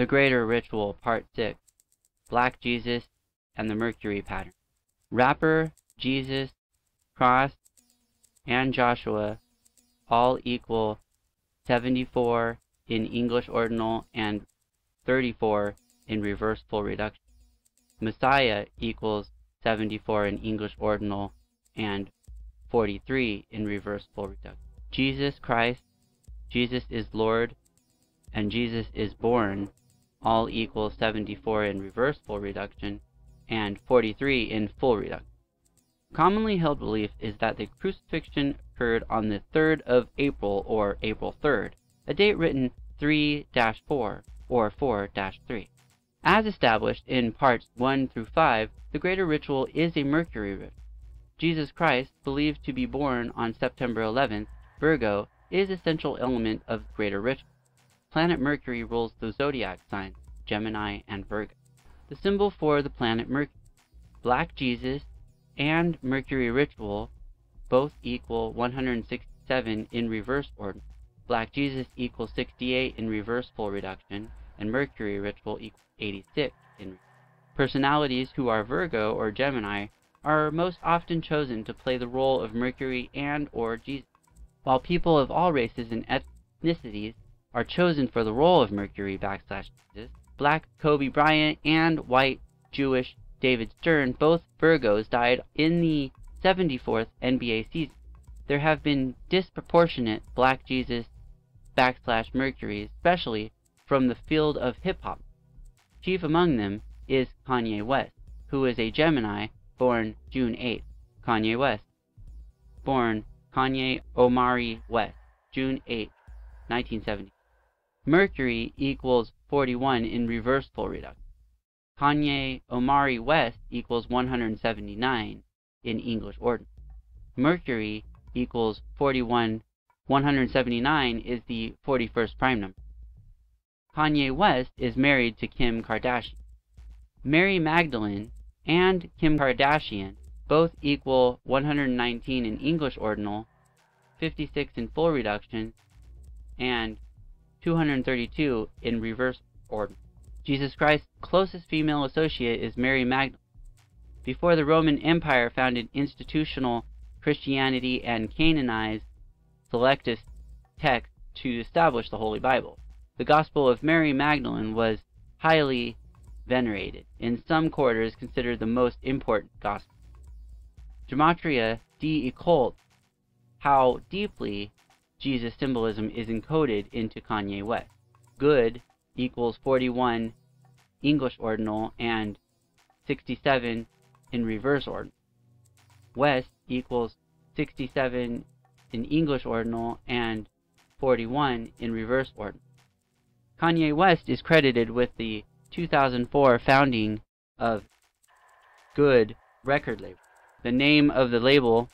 The Greater Ritual, Part 6 Black Jesus and the Mercury Pattern. Rapper, Jesus, Cross, and Joshua all equal 74 in English ordinal and 34 in reverse full reduction. Messiah equals 74 in English ordinal and 43 in reverse full reduction. Jesus Christ, Jesus is Lord, and Jesus is born all equal 74 in reverse full reduction and 43 in full reduction. Commonly held belief is that the crucifixion occurred on the 3rd of April or April 3rd, a date written 3-4 or 4-3. As established in parts 1 through 5, the greater ritual is a Mercury ritual. Jesus Christ, believed to be born on September 11th, Virgo, is essential element of greater ritual. Planet Mercury rules the zodiac signs, Gemini and Virgo. The symbol for the planet Mercury, Black Jesus, and Mercury ritual both equal 167 in reverse order. Black Jesus equals 68 in reverse full reduction, and Mercury ritual equals 86 in Personalities who are Virgo or Gemini are most often chosen to play the role of Mercury and or Jesus, while people of all races and ethnicities are chosen for the role of Mercury backslash Jesus. Black Kobe Bryant and white Jewish David Stern, both Virgos, died in the 74th NBA season. There have been disproportionate Black Jesus backslash Mercury, especially from the field of hip hop. Chief among them is Kanye West, who is a Gemini born June 8. Kanye West. Born Kanye Omari West, June 8, 1970. Mercury equals 41 in reverse full reduction. Kanye Omari West equals 179 in English ordinal. Mercury equals 41. 179 is the 41st prime number. Kanye West is married to Kim Kardashian. Mary Magdalene and Kim Kardashian both equal 119 in English ordinal, 56 in full reduction, and 232 in reverse order. Jesus Christ's closest female associate is Mary Magdalene. Before the Roman Empire founded institutional Christianity and canonized selectist texts to establish the Holy Bible, the Gospel of Mary Magdalene was highly venerated, in some quarters considered the most important gospel. Gematria de occult, how deeply Jesus symbolism is encoded into Kanye West. Good equals 41 English ordinal and 67 in reverse ordinal. West equals 67 in English ordinal and 41 in reverse ordinal. Kanye West is credited with the 2004 founding of Good record label. The name of the label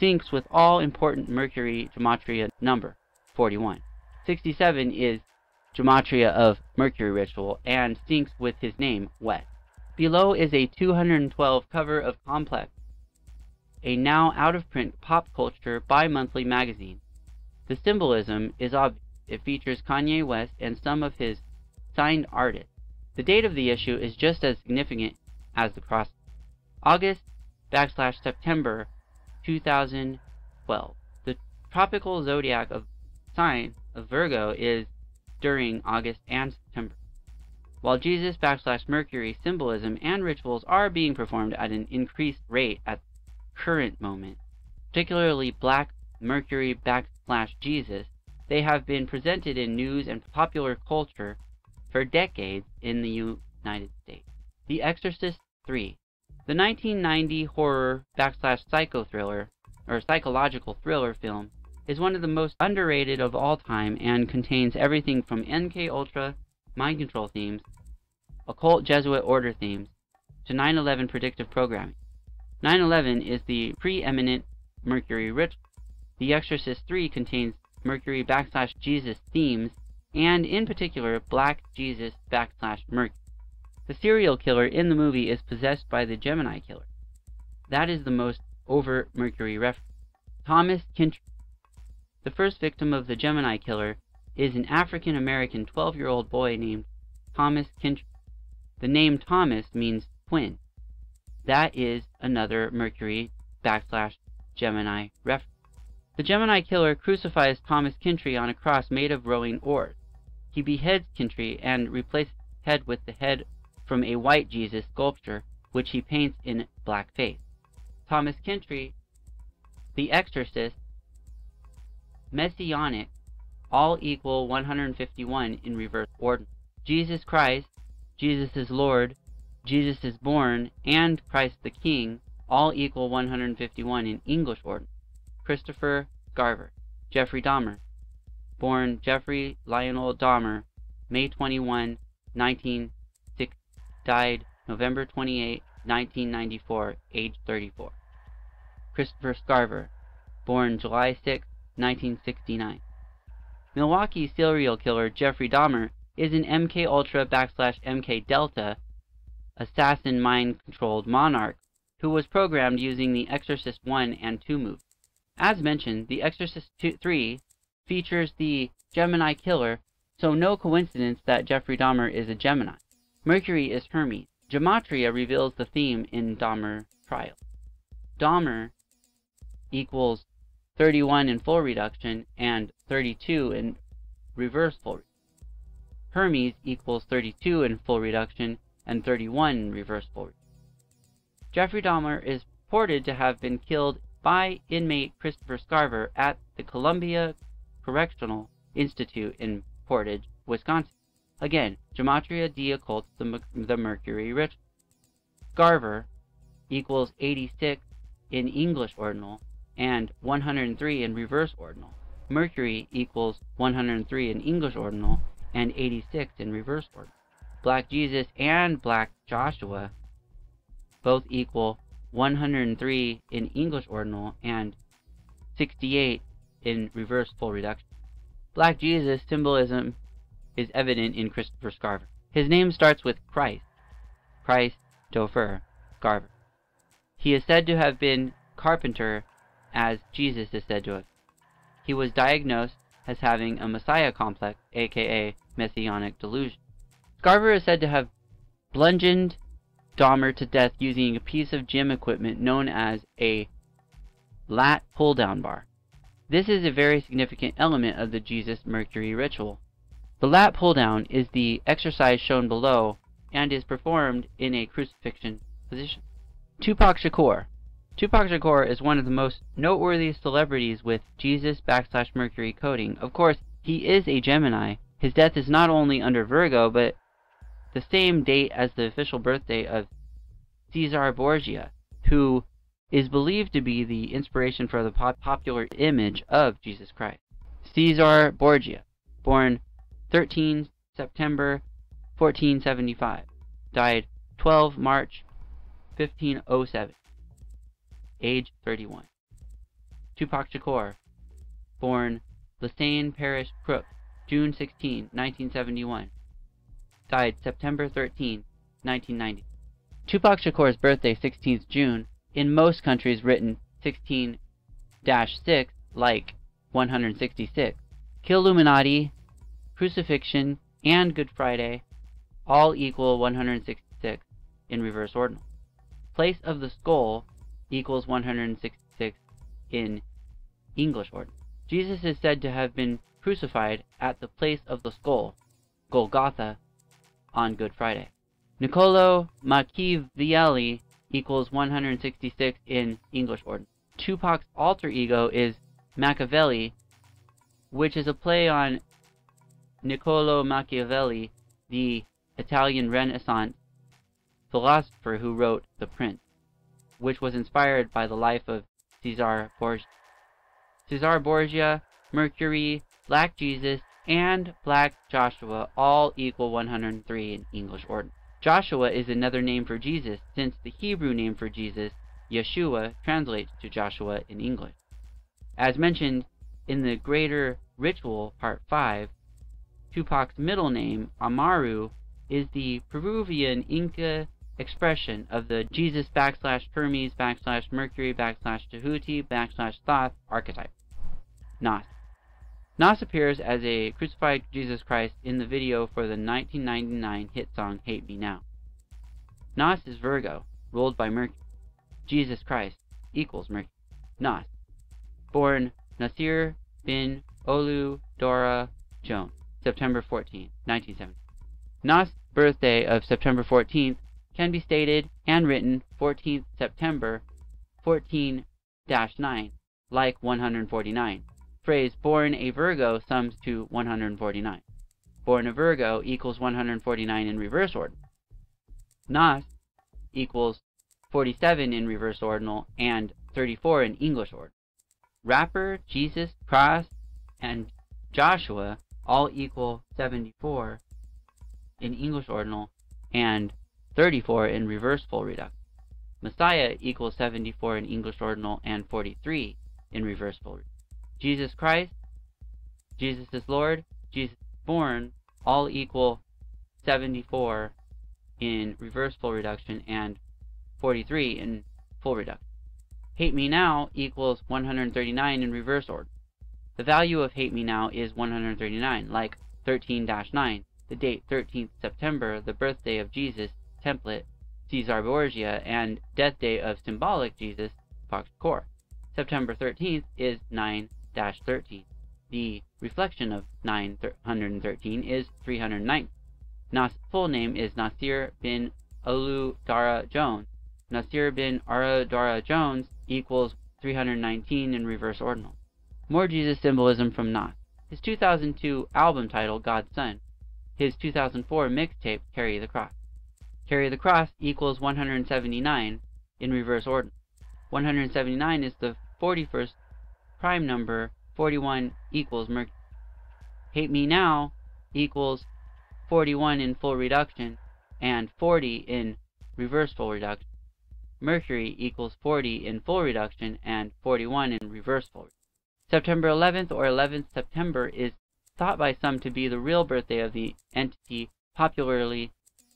syncs with all important Mercury gematria number, 41. 67 is gematria of Mercury ritual and syncs with his name, West. Below is a 212 cover of Complex, a now out-of-print pop culture bi-monthly magazine. The symbolism is obvious. It features Kanye West and some of his signed artists. The date of the issue is just as significant as the cross. August backslash September 2012. The tropical zodiac of sign of Virgo is during August and September. While Jesus backslash Mercury symbolism and rituals are being performed at an increased rate at current moment, particularly Black Mercury backslash Jesus, they have been presented in news and popular culture for decades in the United States. The Exorcist 3. The 1990 horror backslash psycho thriller, or psychological thriller film, is one of the most underrated of all time and contains everything from MK Ultra, mind control themes, occult Jesuit order themes, to 9/11 predictive programming. 9/11 is the preeminent Mercury ritual. The Exorcist 3 contains Mercury backslash Jesus themes, and in particular Black Jesus backslash Mercury. The serial killer in the movie is possessed by the Gemini killer. That is the most overt Mercury reference. Thomas Kintry the first victim of the Gemini killer is an African American 12 year old boy named Thomas Kintry. The name Thomas means twin. That is another Mercury backslash Gemini reference. The Gemini killer crucifies Thomas Kintry on a cross made of rowing oars. He beheads Kintry and replaces his head with the head from a white Jesus sculpture, which he paints in blackface. Thomas Kintry, The Exorcist, Messianic, all equal 151 in reverse order. Jesus Christ, Jesus is Lord, Jesus is born, and Christ the King, all equal 151 in English order. Christopher Scarver, Jeffrey Dahmer, born Jeffrey Lionel Dahmer, May 21, 1960, died November 28, 1994, age 34. Christopher Scarver, born July 6, 1969. Milwaukee serial killer Jeffrey Dahmer is an MK Ultra backslash MK Delta assassin mind-controlled monarch who was programmed using the Exorcist 1 and 2 movies. As mentioned, The Exorcist 2, 3 features the Gemini killer, so no coincidence that Jeffrey Dahmer is a Gemini. Mercury is Hermes. Gematria reveals the theme in Dahmer trial. Dahmer equals 31 in full reduction and 32 in reverse full reduction. Hermes equals 32 in full reduction and 31 in reverse full reduction. Jeffrey Dahmer is reported to have been killed by inmate Christopher Scarver at the Columbia Correctional Institute in Portage, Wisconsin. Again, Gematria D occults the, the Mercury ritual. Scarver equals 86 in English ordinal and 103 in reverse ordinal. Mercury equals 103 in English ordinal and 86 in reverse ordinal. Black Jesus and Black Joshua both equal 103 in English ordinal, and 68 in reverse full reduction. Black Jesus symbolism is evident in Christopher Scarver. His name starts with Christ, Christ Dofer Scarver. He is said to have been carpenter as Jesus is said to have. He was diagnosed as having a Messiah complex, aka Messianic delusion. Scarver is said to have bludgeoned Dahmer to death using a piece of gym equipment known as a lat pull-down bar. This is a very significant element of the Jesus Mercury ritual. The lat pull-down is the exercise shown below and is performed in a crucifixion position. Tupac Shakur. Tupac Shakur is one of the most noteworthy celebrities with Jesus backslash Mercury coding. Of course, he is a Gemini. His death is not only under Virgo, but the same date as the official birthday of Caesar Borgia, who is believed to be the inspiration for the pop popular image of Jesus Christ. Caesar Borgia, born 13 September 1475, died 12 March 1507, age 31. Tupac Shakur, born Lesane Parish Crook, June 16, 1971, died September 13, 1990. Tupac Shakur's birthday, 16th June, in most countries written 16-6, like 166. Killuminati, Crucifixion, and Good Friday all equal 166 in reverse ordinal. Place of the skull equals 166 in English ordinal. Jesus is said to have been crucified at the place of the skull, Golgotha, on Good Friday. Niccolo Machiavelli equals 166 in English ordinal. Tupac's alter ego is Machiavelli, which is a play on Niccolo Machiavelli, the Italian Renaissance philosopher who wrote The Prince, which was inspired by the life of Caesar Borgia. Caesar Borgia, Mercury, Black Jesus, and Black Joshua all equal 103 in English order. Joshua is another name for Jesus, since the Hebrew name for Jesus, Yeshua, translates to Joshua in English. As mentioned in the Greater Ritual, Part 5, Tupac's middle name, Amaru, is the Peruvian Inca expression of the Jesus backslash Hermes backslash Mercury backslash Tahuti backslash Thoth archetype. Not. Nas appears as a crucified Jesus Christ in the video for the 1999 hit song Hate Me Now. Nas is Virgo, ruled by Mercury. Jesus Christ equals Mercury. Nas, born Nasir bin Olu Dara Jones, September 14, 1970. Nas' birthday of September 14th can be stated and written 14th September 14 9, like 149. Phrase born a Virgo sums to 149. Born a Virgo equals 149 in reverse order. Nas equals 47 in reverse ordinal and 34 in English order. Rapper, Jesus, Cross, and Joshua all equal 74 in English ordinal and 34 in reverse full reduction. Messiah equals 74 in English ordinal and 43 in reverse full reduction. Jesus Christ, Jesus is Lord, Jesus is born, all equal 74 in reverse full reduction and 43 in full reduction. Hate Me Now equals 139 in reverse order. The value of Hate Me Now is 139, like 13-9, the date 13th September, the birthday of Jesus, template, Caesar Borgia, and death day of symbolic Jesus, Fox Core. September 13th is 9 13. The reflection of 913 is 309. Nas' full name is Nasir bin Olu Dara Jones. Nasir bin Ara Dara Jones equals 319 in reverse ordinal. More Jesus symbolism from Nas. His 2002 album title, God's Son. His 2004 mixtape, Carry the Cross. Carry the Cross equals 179 in reverse order. 179 is the 41st prime number 41 equals Mercury. Hate Me Now equals 41 in full reduction and 40 in reverse full reduction. Mercury equals 40 in full reduction and 41 in reverse full reduction. September 11th or 11th September is thought by some to be the real birthday of the entity popularly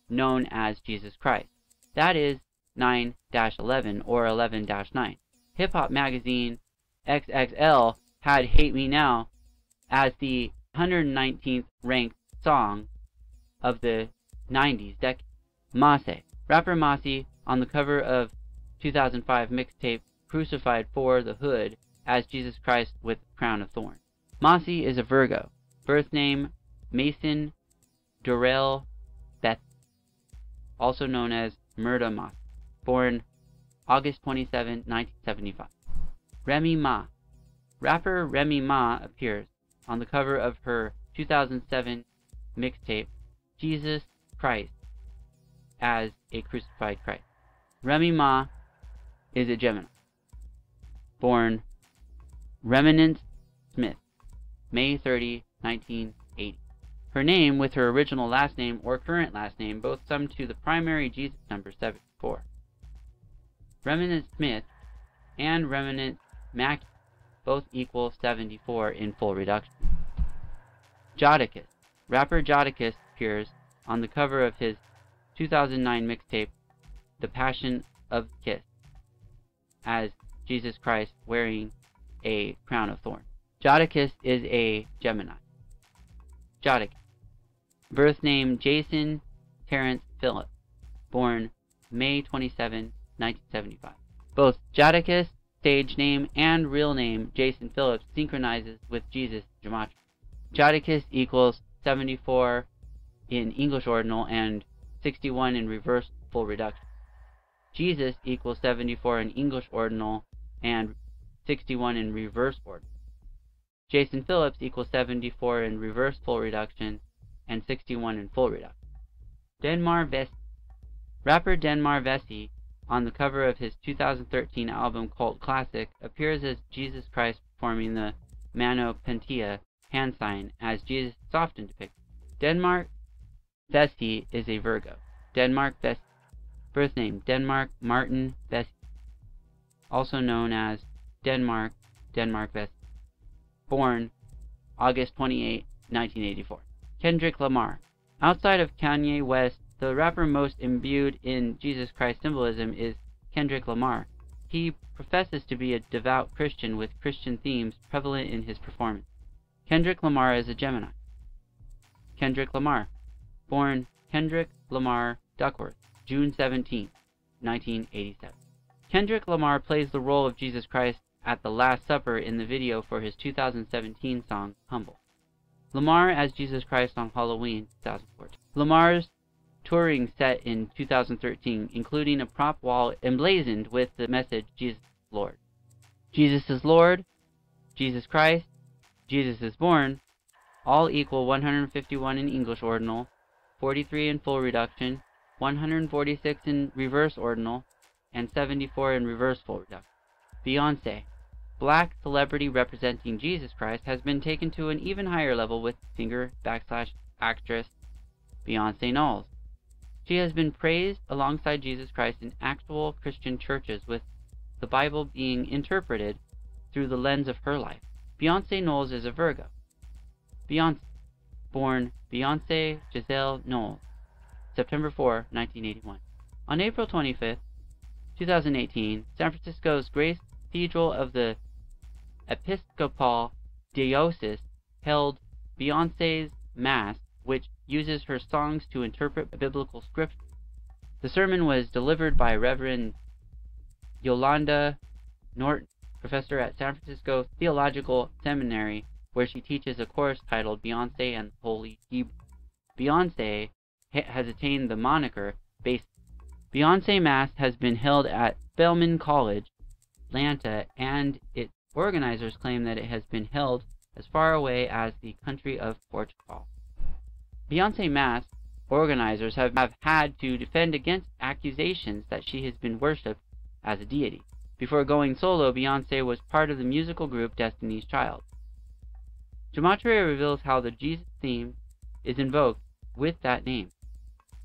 known as Jesus Christ. That is 9-11 or 11-9. Hip Hop Magazine XXL had Hate Me Now as the 119th ranked song of the 90s decade. Mase. Rapper Mase on the cover of 2005 mixtape Crucified for the Hood as Jesus Christ with Crown of Thorns. Mase is a Virgo. Birth name Mason Durrell Beth, also known as Murda Mase. Born August 27, 1975. Remy Ma. Rapper Remy Ma appears on the cover of her 2007 mixtape Jesus Christ as a crucified Christ. Remy Ma is a Gemini. Born Reminisce Smith, May 30, 1980. Her name, with her original last name or current last name, both sum to the primary Jesus number 74. Reminisce Smith and Reminisce Mac both equal 74 in full reduction. Jadakiss. Rapper Jadakiss appears on the cover of his 2009 mixtape, The Passion of Kiss, as Jesus Christ wearing a crown of thorns. Jadakiss is a Gemini. Jadakiss. Birth name Jason Terrence Phillips. Born May 27, 1975. Both Jadakiss stage name and real name, Jason Phillips, synchronizes with Jesus gematria. Jadakiss equals 74 in English ordinal and 61 in reverse full reduction. Jesus equals 74 in English ordinal and 61 in reverse order. Jason Phillips equals 74 in reverse full reduction and 61 in full reduction. Denmark Vesey. Rapper Denmark Vesey on the cover of his 2013 album Cult Classic, appears as Jesus Christ performing the Mano Pantea hand sign, as Jesus is often depicted. Denmark Vesey is a Virgo. Denmark Vesey. Birth name Denmark Martin Vesey. Also known as Denmark Denmark Vesey. Born August 28, 1984. Kendrick Lamar. Outside of Kanye West the rapper most imbued in Jesus Christ symbolism is Kendrick Lamar. He professes to be a devout Christian with Christian themes prevalent in his performance. Kendrick Lamar is a Gemini. Kendrick Lamar, born Kendrick Lamar Duckworth, June 17, 1987. Kendrick Lamar plays the role of Jesus Christ at the Last Supper in the video for his 2017 song Humble. Lamar as Jesus Christ on Halloween 2014. Lamar's touring set in 2013, including a prop wall emblazoned with the message Jesus is Lord. Jesus is Lord, Jesus Christ, Jesus is born, all equal 151 in English ordinal, 43 in full reduction, 146 in reverse ordinal, and 74 in reverse full reduction. Beyonce, black celebrity representing Jesus Christ, has been taken to an even higher level with singer backslash actress Beyonce Knowles. She has been praised alongside Jesus Christ in actual Christian churches with the Bible being interpreted through the lens of her life. Beyonce Knowles is a Virgo. Beyonce, born Beyonce Giselle Knowles, September 4, 1981. On April 25, 2018, San Francisco's Grace Cathedral of the Episcopal Diocese held Beyonce's Mass, which uses her songs to interpret biblical scripture. The sermon was delivered by Reverend Yolanda Norton, professor at San Francisco Theological Seminary, where she teaches a course titled Beyonce and the Holy Hebrew. Beyonce has attained the moniker based. Beyonce Mass has been held at Spelman College, Atlanta, and its organizers claim that it has been held as far away as the country of Portugal. Beyonce Mass organizers have, have had to defend against accusations that she has been worshipped as a deity. Before going solo, Beyonce was part of the musical group Destiny's Child. Gematria reveals how the Jesus theme is invoked with that name.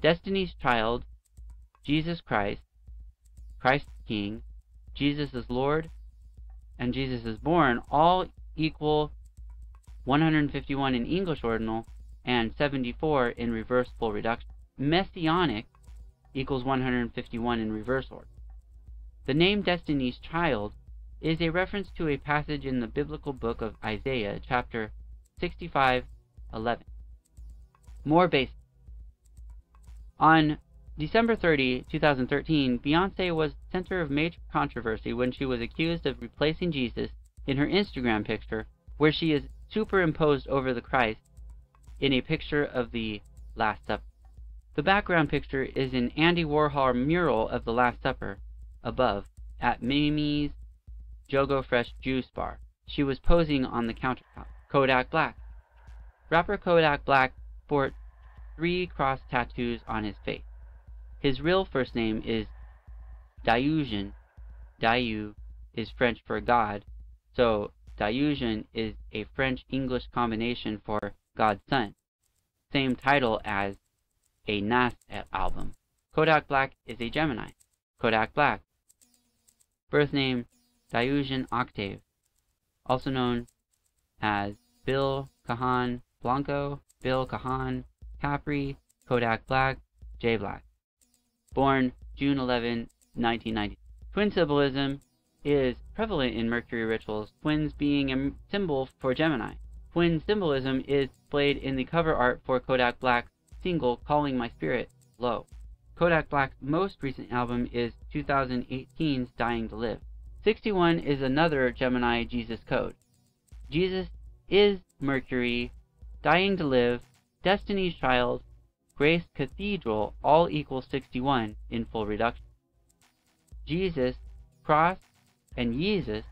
Destiny's Child, Jesus Christ, Christ King, Jesus is Lord, and Jesus is born all equal 151 in English ordinal and 74 in reverse full reduction. Messianic equals 151 in reverse order. The name Destiny's Child is a reference to a passage in the biblical book of Isaiah, chapter 65, 11. More basic. On December 30, 2013, Beyonce was the center of major controversy when she was accused of replacing Jesus in her Instagram picture, where she is superimposed over the Christ in a picture of the Last Supper. The background picture is an Andy Warhol mural of the Last Supper above at Mimi's Jogo Fresh Juice Bar. She was posing on the countertop. Kodak Black. Rapper Kodak Black sports three cross tattoos on his face. His real first name is Dieuson. Dieu is French for God, so Dieuson is a French-English combination for God's Son. Same title as a Nas album. Kodak Black is a Gemini. Kodak Black. Birth name Dieuson Octave, also known as Bill Kahan Blanco, Bill Kahan Capri, Kodak Black, J Black. Born June 11, 1990. Twin symbolism is prevalent in Mercury rituals, twins being a symbol for Gemini. Twin symbolism is displayed in the cover art for Kodak Black's single Calling My Spirit Low. Kodak Black's most recent album is 2018's Dying to Live. 61 is another Gemini Jesus code. Jesus is Mercury, Dying to Live, Destiny's Child, Grace Cathedral all equal 61 in full reduction. Jesus, Cross, and Jesus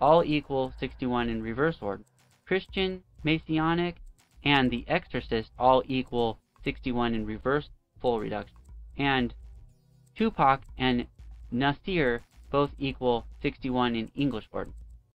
all equal 61 in reverse order. Christian, Messianic, and The Exorcist all equal 61 in reverse full reduction. And Tupac and Nasir both equal 61 in English order.